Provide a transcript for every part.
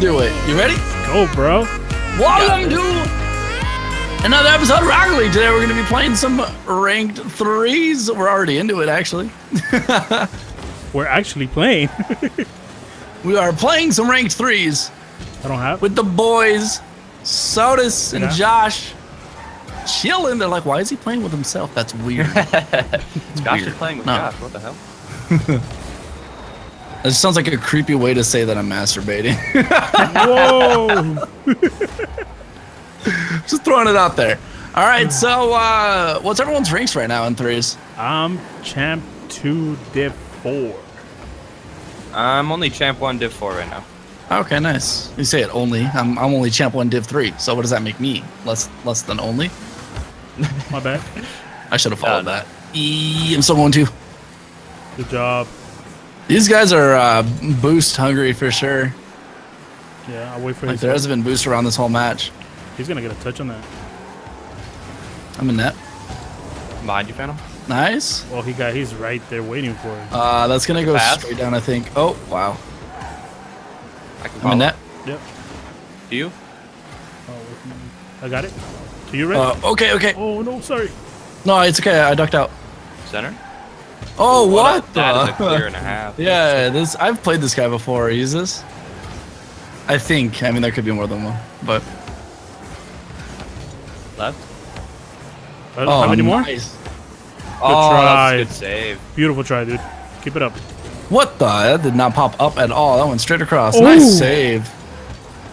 baby. Let's do it. You ready? Go, bro. Welcome to another episode of Rocket League. Today we're going to be playing some ranked threes. We're already into it, actually. We're actually playing. We are playing some ranked threes I don't have. with the boys, Sotus and Yeah. Josh. Chilling. They're like, why is he playing with himself? That's weird. Josh weird. is playing with No. Josh. What the hell? That sounds like a creepy way to say that I'm masturbating. Whoa. Just throwing it out there. All right, so uh, what's everyone's ranks right now in threes? I'm champ two, div four. I'm only champ one, div four right now. Okay, nice. You say it only. I'm, I'm only champ one div three. So what does that make me? Less less than only? My bad. I should have followed no. that. E- I'm still going two. Good job. These guys are uh, boost hungry for sure. Yeah, I'll wait for Like his. there hasn't been boost around this whole match. He's gonna get a touch on that. I'm in net. Behind you, Phantom. Nice. Well, he got. He's right there waiting for it. Uh, that's gonna go Pass. straight down. I think. Oh wow. I can I'm in net. Yep. Do you? Oh, I got it. Are you ready? Uh, okay, okay. oh no, sorry. No, it's okay. I ducked out. Center? Oh, Well, what? that- that is a the- clear and a half. Yeah, this I've played this guy before. Use this. I think. I mean, there could be more than one, but Left? Uh, oh, How many more? nice. oh, try. that's a good save. Beautiful try, dude. Keep it up. What the? That did not pop up at all. That went straight across. Ooh. Nice save.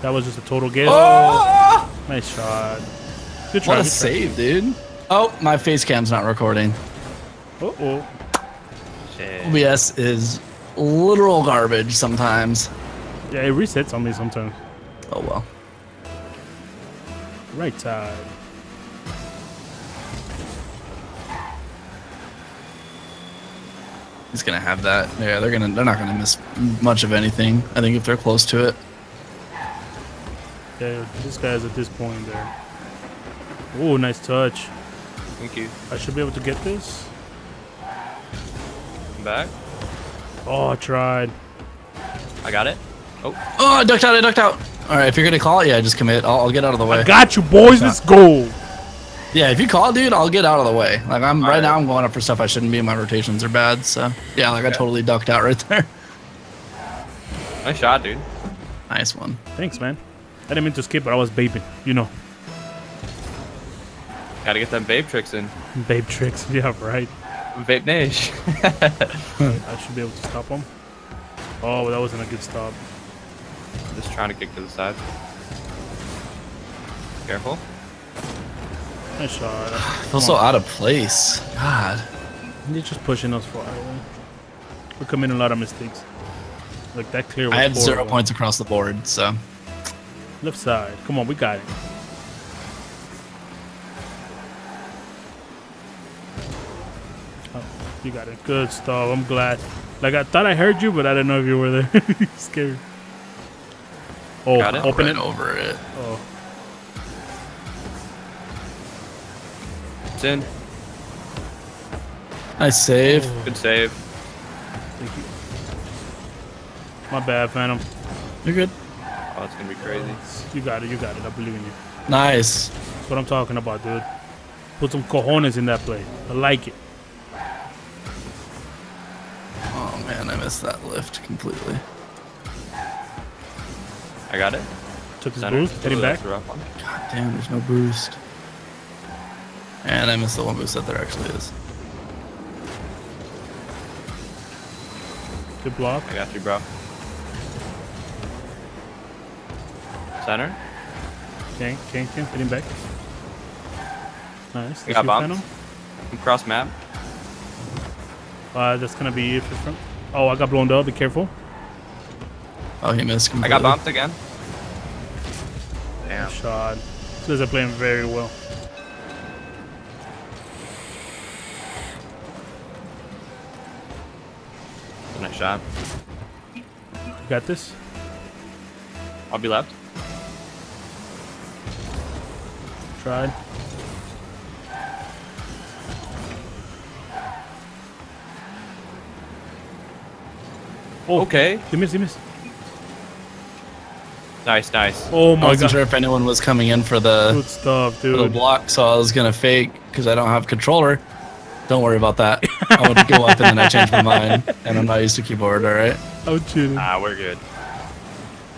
That was just a total guess. Oh, Nice shot. Good try. what a good try. save, dude. Oh, my face cam's not recording. Oh, oh. Eh. Shit. OBS is literal garbage sometimes. Yeah, it resets on me sometimes. Oh well. Right side. He's gonna have that. Yeah, they're gonna. They're not gonna miss much of anything. I think if they're close to it. Yeah, this guy's at this point there. Oh, nice touch. Thank you. I should be able to get this. Come back. Oh, I tried. I got it. Oh, Oh, I ducked out. I ducked out. All right, if you're gonna call it, yeah, just commit. I'll, I'll get out of the way. I got you, boys. Let's go. Yeah, if you call it, dude, I'll get out of the way. Like I'm All right right. now, I'm going up for stuff I shouldn't be. My rotations are bad, so yeah, like I Okay. totally ducked out right there. nice shot, dude. nice one. Thanks, man. I didn't mean to skip, but I was vaping. You know, Gotta get them babe tricks in. babe tricks. Yeah, right. Vape Nash. I should be able to stop him. Oh, that wasn't a good stop. Just trying to kick to the side. Careful. Nice shot. Feel so out of place. God. You're just pushing us far away. We're committing a lot of mistakes. Like that clear. Was I had zero points across the board, so Left side. Come on, we got it. Oh, you got it. Good stuff. I'm glad. Like I thought I heard you, but I didn't know if you were there. Scared. Oh, Got it. open right it. over it. Oh, It's in. Nice save. Oh. Good save. thank you. My bad, Phantom. You're good. Oh, it's gonna be crazy. You got it. You got it. I believe in you. Nice. That's what I'm talking about, dude. Put some cojones in that play. I like it. Oh man, I missed that lift completely. I got it. Took his Center. boost. Heading Ooh, back. that's a rough one. God damn, there's no boost. And I missed the one boost that there actually is. Good block. I got you, bro. Center. Okay, okay, okay. Heading back. Nice. We That's got you, bumped. Phantom. Cross map. Uh, that's gonna be it for front. Oh, I got blown up. Be careful. Oh, he missed I completely. got bumped again. Damn. Shot. These guys are playing very well. Nice shot. You got this. I'll be left. Tried. Oh, Okay. You missed. You missed. Nice, nice. Oh my I wasn't god. sure if anyone was coming in for the, Good stuff, for the block, so I was gonna fake because I don't have controller. Don't worry about that. I went to go up and then I changed my mind, and I'm not used to keyboard. All right. I'm cheating. Ah, we're good.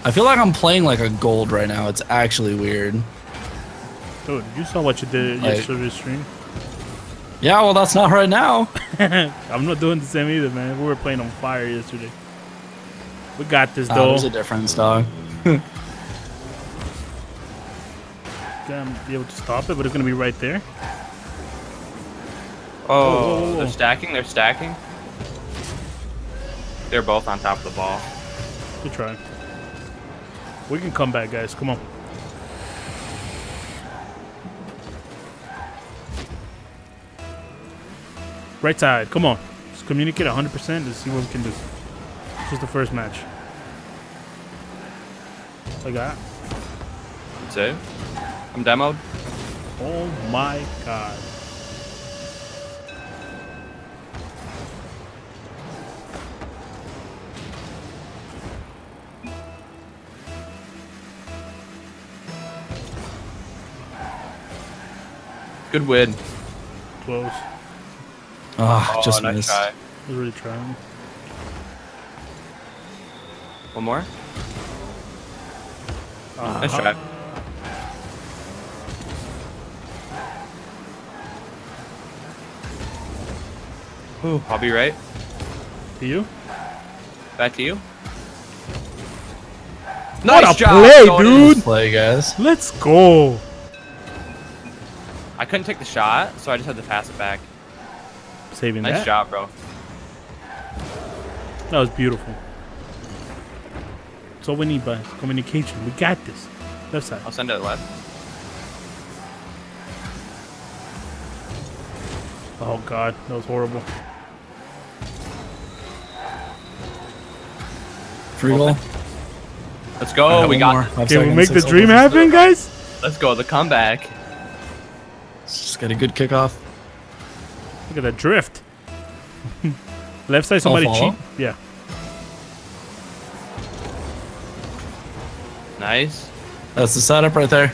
I feel like I'm playing like a gold right now. It's actually weird. Dude, you saw what you did Like- yesterday stream. Yeah, well, that's not right now. I'm not doing the same either, man. We were playing on fire yesterday. We got this though. there's a difference, dog. Gonna be able to stop it, but it's gonna be right there. Oh, whoa, whoa. they're stacking. They're stacking. They're both on top of the ball. Good try. We can come back, guys. Come on. Right side. Come on. Let's communicate 100% to see what we can do. This is the first match. I got. That's it. I'm demoed. Oh my god. Good win. Close. Ah, Oh, just nice missed. try. I was really trying. One more. Ah, Nice try. Ooh, I'll be right. To you? Back to you. What Nice a job, play, Jordan. dude! Play, guys. Let's go. I couldn't take the shot, so I just had to pass it back. Saving Nice that. Nice job, bro. That was beautiful. That's all we need, guys. Communication. We got this. Left side. I'll send it to the left. Oh god, that was horrible. Free goal. Let's go. I we got. more. Five Can we seconds, make the dream happen, guys? Let's go. The comeback. Just get a good kickoff. Look at that drift. Left side, somebody follow? cheat. Yeah. Nice. That's the setup right there.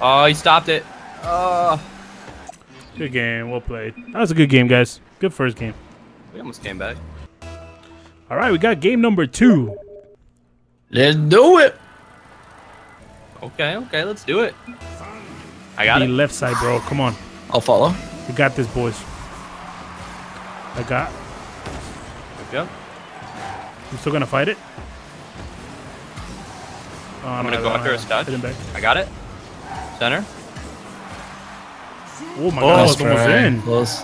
Oh, he stopped it. Oh, Good game. Well played. That was a good game, guys. Good first game. we almost came back. All right, we got game number two. Let's do it. Okay, okay, let's do it. I got the it. left side, bro. Come on. I'll follow. We got this, boys. I got. Yep. You still gonna fight it? Oh, I'm gonna go don't after have his touch. Back. I got it. Center. Oh my Oh, god, Nice it's almost in. Close.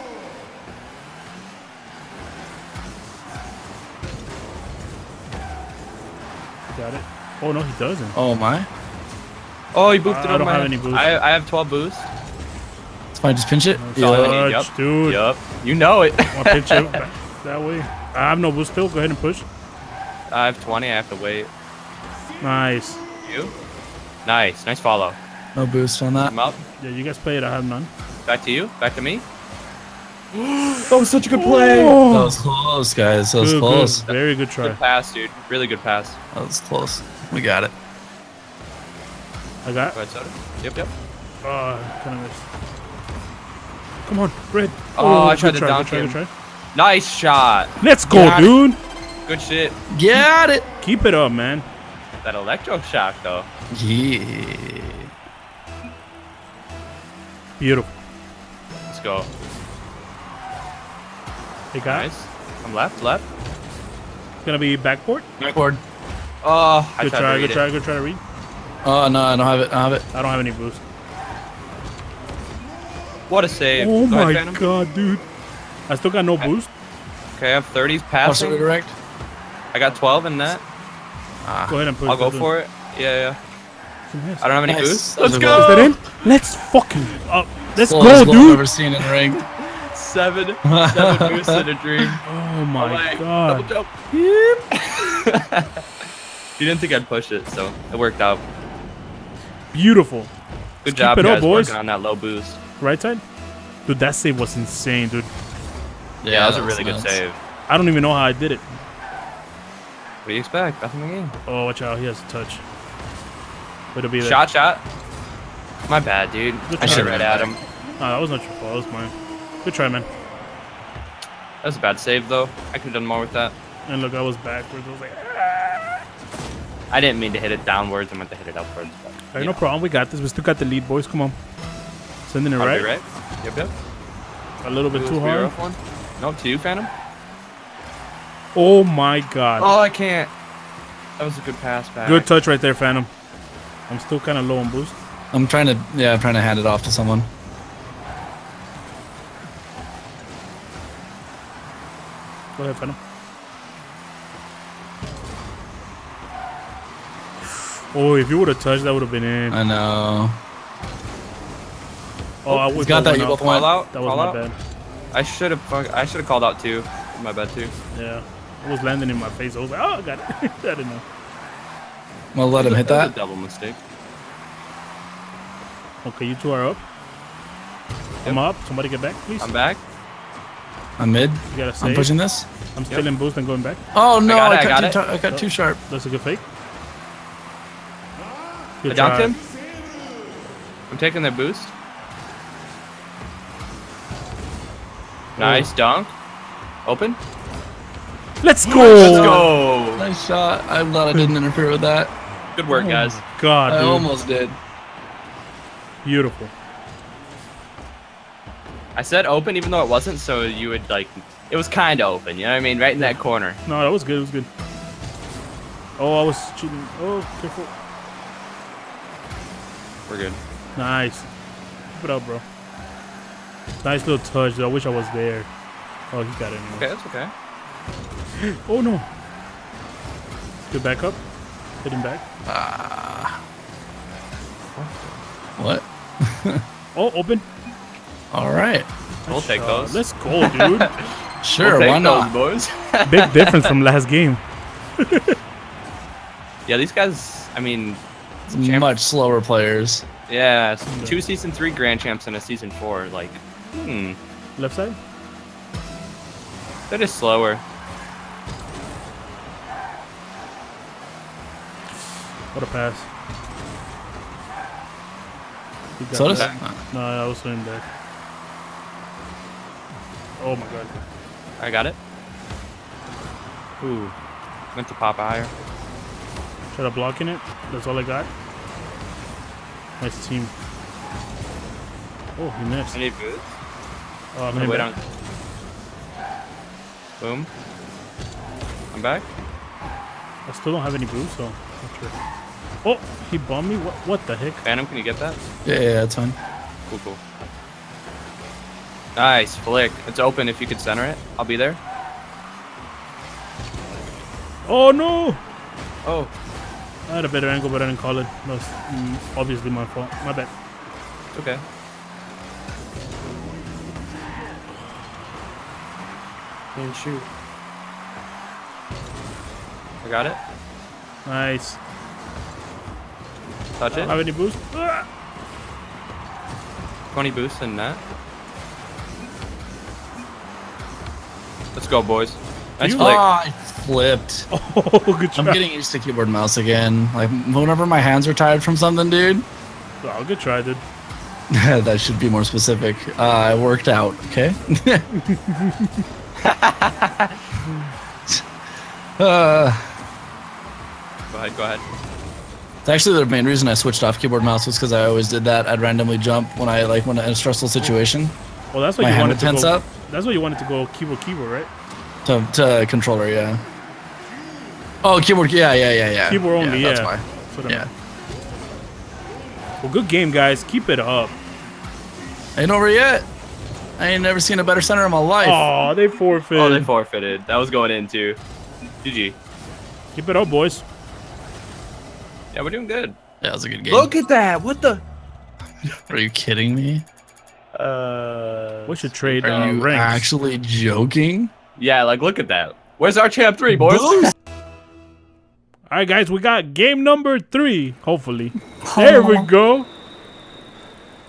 Got it. Oh no, he doesn't. Oh my. Oh, he boosted I on don't my have any boost. I, I have 12 boost. It's fine. Just pinch it. all I Yeah. Touch, Yup. dude. Yep. You know it. Want to pitch it that way? I have no boost still. Go ahead and push. I have 20. I have to wait. Nice. You? Nice. Nice follow. No boost on that. I'm up. Yeah, you guys play it. I have none. Back to you. Back to me. that was such a good play. Oh. That Oh, was close, guys. That was good, close. good. Very good try. Good pass, dude. Really good pass. That was close. We got it. I got. Go ahead, Soda. Yep, yep. Ah, oh, kind of missed. Come on, Red. Ah, oh, I tried to try, dunk good try, try. Nice shot. Let's go, Got it. dude. Good shit. Got it. Keep it up, man. That electro shock, though. Yeah. Beautiful. Let's go. Hey guys. Nice. I'm left, left. It's Gonna be backboard. Backboard. Oh, I Good tried try, to good read try, good try to read. Oh no, I don't have it. I don't have it. I don't have any boost. What a save. Oh Go my Phantom. god, dude. I still got no boost. Okay, I have 30s Also passing. redirect. I got 12 in that. Go ahead and push. I'll go for it. Yeah, yeah. I don't have any Nice. boost. That was Let's go. Is that in? Let's fucking. Uh, let's Slowest go, goal I've dude. ever seen in the ring. Seven, seven boosts in a dream. Oh my Alright, god. Double jump. he didn't think I'd push it, so it worked out. Beautiful. Good Let's job, keep it up, guys, boys. working on that low boost. Right side? Dude, that save was insane, dude. Yeah, that was a that's really good nuts. save. I don't even know how I did it. Do you expect? Nothing in the game. Oh, watch out. He has a touch. But it'll be there. Shot, shot. My bad, dude. Good I should have read at him. Nah, that was not your fault. That was mine. Good try, man. That was a bad save, though. I could have done more with that. And look, I was backwards. I was like, ah! I didn't mean to hit it downwards. I meant to hit it upwards. But, you no know. problem. We got this. We still got the lead, boys. Come on. Sending it right. right. Yep, yep. A little bit It too hard. one. No, two, Phantom. Oh my god. Oh, I can't. That was a good pass back. Good touch right there, Phantom. I'm still kind of low on boost. I'm trying to, yeah, I'm trying to hand it off to someone. Go ahead, Phantom. Oh, if you would have touched, that would have been in. I know. Oh, I He's would got that. You both Call went. out. That was call my out. bad. I should have. I should have called out too. My bad too. Yeah. It was landing in my face. I was like, oh, I got it. I didn't know. Well, let him hit That that. a double mistake. Okay, you two are up. I'm up. Somebody get back, please. I'm back. I'm mid. You gotta I'm pushing this. I'm still Yep. in boost and going back. Oh no! got it, I, I got, got too, I got too oh. sharp. That's a good fake. I Good dunked try. him. I'm taking their boost. Oh. Nice dunk. Open. Let's go. Let's go. Nice shot. I'm glad I didn't interfere with that. Good work, oh. guys. God, I dude. almost did. Beautiful. I said open even though it wasn't, so you would like. It was kind of open. You know what I mean? Right in that corner. No, that was good. It was good. Oh, I was cheating. Oh, careful. We're good. Nice. Keep it up, bro. Nice little touch, though. I wish I was there. Oh, he got it. Anyway. Okay, that's okay. Oh, no. Good back up. Hit him back. Ah. what? Oh, open. All right. We'll take Uh, those. let's go, dude. Sure. we'll take why those, not? boys? Big difference from last game. yeah, these guys. I mean, champ- Much slower players. yeah, two season three grand champs and a season four. Like, hmm, Left side. that is slower. What a pass. He got So does. No, I was swimming back. Oh my god. I got it. Ooh, meant to pop higher. Try to block in it. That's all I got. Nice team. Oh, he missed. I need boots. Oh, I'm I'm gonna wait back. on. Boom. I'm back. I still don't have any boost, so not sure. Oh, he bombed me? What, what the heck? Phantom, can you get that? Yeah, yeah, it's fine. Cool, cool. Nice flick. It's open. If you could center it, I'll be there. Oh no! Oh, I had a better angle, but I didn't call it. That's mm, obviously my fault. My bad. it's okay. And shoot. I got it. Nice. Touch Have it. any boost? Ah! 20 boosts and that. Let's go, boys. Nice You- flick. Ah, I flipped. Oh, good try. I'm getting used to keyboard mouse again. Like whenever my hands are tired from something, dude. Oh, good try, dude. that should be more specific. Uh, I worked out. Okay. uh, Go ahead, go ahead. It's actually the main reason I switched off keyboard mouse was because I always did that. I'd randomly jump when I like when in a stressful situation. Well, that's what My you hand wanted would to tense go. up That's what you wanted to go keyboard keyboard, right? to, to controller. Yeah. Oh, keyboard. Yeah, yeah, yeah, yeah. Keyboard only, That's yeah. why. That's what I Yeah. meant. Well, good game, guys. Keep it up. Ain't over yet. I ain't never seen a better center in my life. Oh, they forfeit. Oh, they forfeited. That was going in too. GG. Keep it up, boys. Yeah, we're doing good. Yeah, it was a good game. Look at that. What the? Are you kidding me? Uh. We should trade Are uh, you ranks. actually joking? Yeah, like look at that. Where's our champ three, boys? All right, guys, we got game number three. Hopefully, there we go.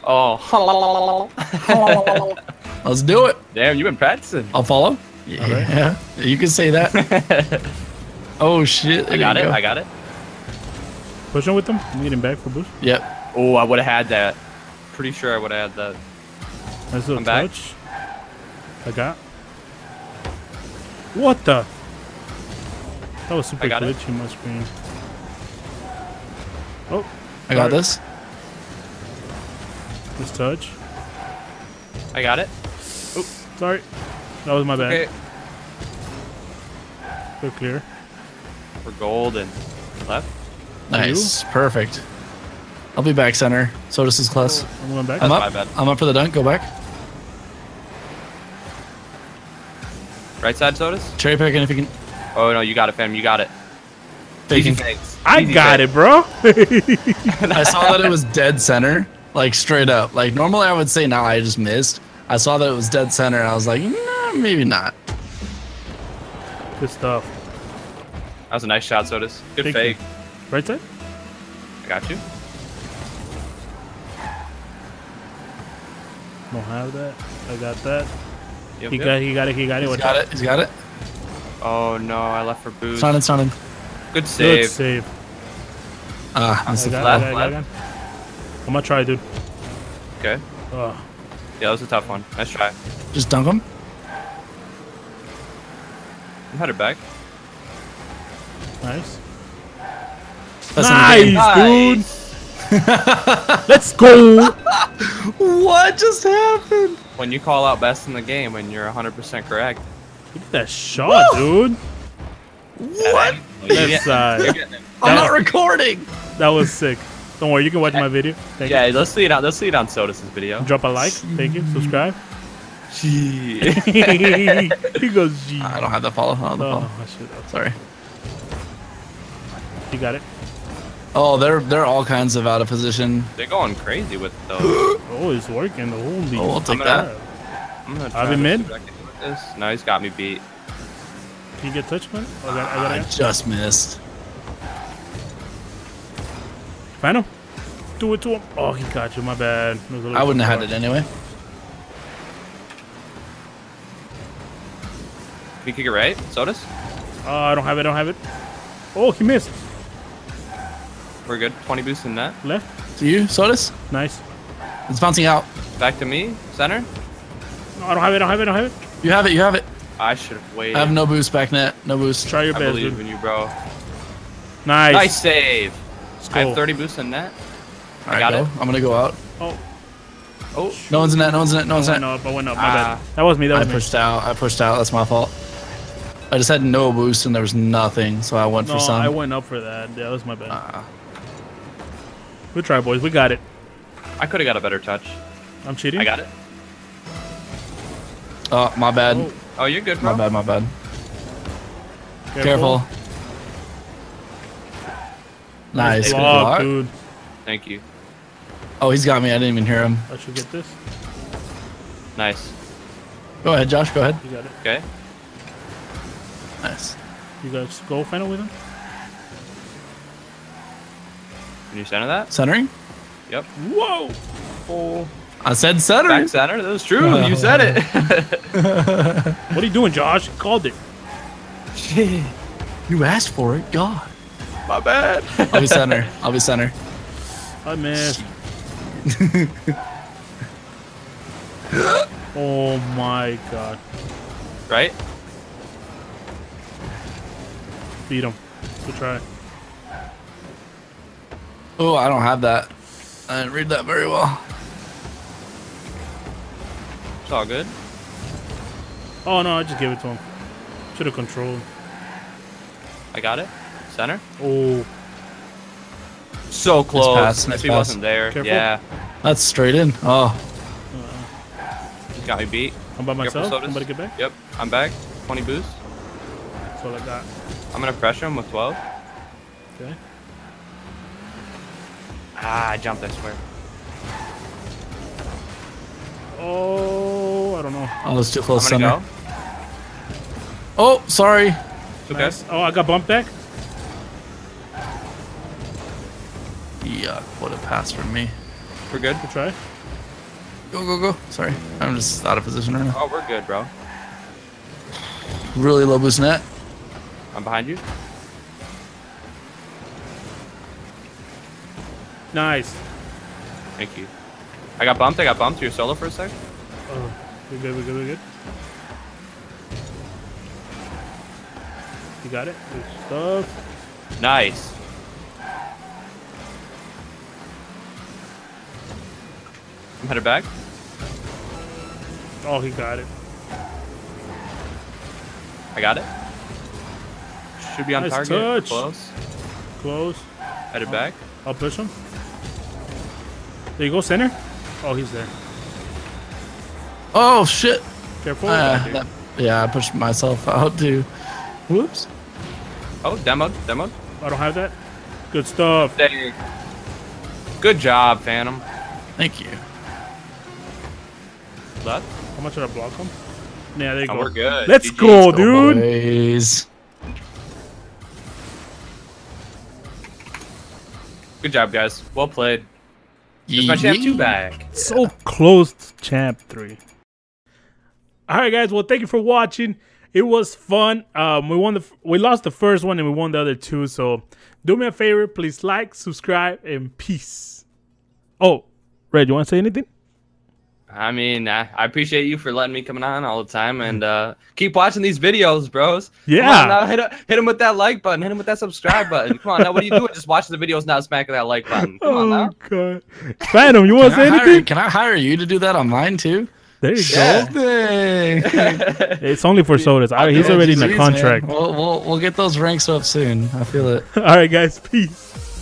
Oh, Let's do it. damn! You've been practicing. I'll follow. Yeah, you can say that. Oh shit! I got it. I got it. Push him with them. I'm getting back for boost. Yep. Oh, I would have had that. Pretty sure I would have had that. Nice little I'm back. touch. I got. What the? That was super I got glitchy my screen. Oh, I got Sorry. this. this touch. I got it. Oh, Sorry. That was my bad. Okay. We're clear. We're gold and left. Nice. Perfect. I'll be back center. So does his class. Oh, I'm going back. I'm up. my bad. I'm up for the dunk. Go back. Right side, Sotus? Cherry picking if you can. Oh no, you got it, fam. You got it. Faking. Easy fakes. I Easy got fakes. it, bro. I saw that it was dead center, like straight up. Like normally I would say, nah, I just missed. I saw that it was dead center, and I was like, nah, maybe not. Good stuff. That was a nice shot, Sotus. Good Thank fake. you. Right side? I got you. Don't have that. I got that. Yep, He yep. got. He got it. He got it. He's Watch got out. it. He's got it. Oh no, I left for boost. It's on. Good save. Good save. save. Ah, I missed got, it. it, left, I got, it, I got, left. it. I'm gonna try, dude. Okay. Oh, Yeah, that was a tough one. Nice try. Just dunk him. I'm headed back. nice. That's in the game. Nice, dude. Let's go. What just happened? When you call out best in the game when you're 100% correct. Look at that shot, dude. What? That's, uh, You're getting it. I'm That- not recording. That was sick. Don't worry, you can watch my video. Thank Yeah, let's see it on. Let's see it on Sotus' video. Drop a like. Thank you. Subscribe. Gee. he goes, I don't have the follow. I don't have the Oh, follow. shit. Sorry. You got it. Oh, they're they're all kinds of out of position. They're going crazy with those. Oh, it's working. Holy. Oh, I'll take I'm that. I'm gonna I'll try be mid. I can do with this. No, he's got me beat. Can you get touch, man? Oh, I got, I I got it. just missed. Find him. Do it to him. Oh, he got you. My bad. It was a little I wouldn't have had it anyway. Can you kick it right? Sotus? Oh, uh, I don't have it. I don't have it. Oh, he missed. We're good. 20 boosts in that. Left. To you, Sotus? Nice. It's bouncing out. Back to me. Center. No, I don't have it. I don't have it. I don't have it. You have it. You have it. I should have waited. I have no boost back net. No boost. Try your I best, believe dude. in you, bro. Nice. Nice save. Let's I have go. 30 boosts in that. All right, got go. it. I'm gonna go out. Oh, Oh, No one's in that. No one's in that. No one's in went that. up. I went up. My Ah. bad. That was me. That I was me. I pushed out. I pushed out. That's my fault. I just had no boost and there was nothing, so I went No, for some. I went up for that. That was my bad. Ah. Good try, boys. We got it. I could have got a better touch. I'm cheating. I got it. oh, my bad. Oh, Oh, you're good, My bad. My bad. careful. Careful. Nice. Good Block, block. dude. Thank you. Oh, he's got me. I didn't even hear him. I should get this. Nice. Go ahead, Josh. Go ahead. You got it. Okay. Nice. You guys go final with him. Can you center that? Centering. Yep. Whoa! Oh. I said centering. Back center. That was true. You oh. said it. What are you doing, Josh? Called it. Shit. You asked for it. God. My bad. I'll be center. I'll be center. I missed. oh my god. Right? Beat him. Good try. Oh, I don't have that. I didn't read that very well. It's all good. Oh no, I just gave it to him. Should have controlled. I got it. Center. Oh, So close. pass, nice if he pass. wasn't there. Careful. Yeah. That's straight in. Oh, He got me beat. I'm by Careful, myself. Sotus. Somebody get back. Yep. I'm back. 20 boost. That's all I got. I'm gonna pressure him with 12. Okay. Ah, I jumped, I swear. Oh, I don't know. I was too close I'm go. Oh, sorry. Okay. Nice. Oh, I got bumped back. Yuck! What a pass from me. We're good. Good try. Go, go, go. Sorry, I'm just out of position right now. Oh, we're good, bro. Really low boost net. I'm behind you. Nice. Thank you. I got bumped. I got bumped. You're solo for a sec. Oh, we're good, we're good, we're good. You got it? Good stuff. Nice. I'm headed back. Oh, he got it. I got it. Should be on Nice target. touch. Close. Close. Headed back. I'll push him. There you go, center. Oh, he's there. Oh shit! Careful. Uh, that- yeah, I pushed myself out too. Whoops. Oh, demoed. Demoed. I don't have that. Good stuff. Dang. Good job, Phantom. Thank you. Left. How much did I block him? Yeah, there you Oh, go. we're good. Let's GG. go, dude. Boys. Good job, guys. Well played. My champ two back. So close to champ three. All right, guys. Well, thank you for watching. It was fun. Um, we won the we lost the first one and we won the other two. So do me a favor, please like, subscribe, and peace. Oh, Red, you want to say anything? I mean, I, I appreciate you for letting me come on all the time and uh, keep watching these videos, bros. Come Yeah. on, now hit, hit him with that like button. Hit him with that subscribe button. Come on, now what are you doing? Just watching the videos, not smacking that like button. Come on now. Oh God, Phantom, you want to say I, hire, anything? can I hire you to do that on mine too? There you Yeah. go. It's only for Sotus. I, he's already in the contract. We'll, we'll, we'll get those ranks up soon. I feel it. All right, guys. Peace.